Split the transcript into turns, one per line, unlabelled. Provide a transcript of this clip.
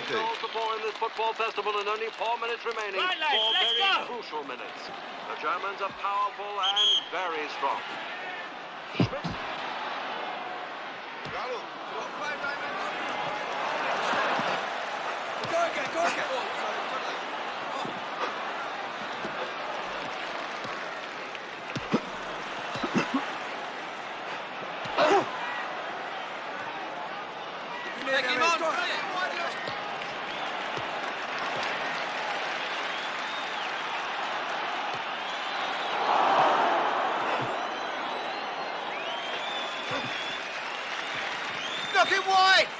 penalty.
Goals to four in this football festival and only four minutes remaining.
Right, lads,
four
let's
very
go.
crucial minutes. The Germans are powerful and very strong. Schmidt.
Go again, go again.
Take him on.
Knock it wide.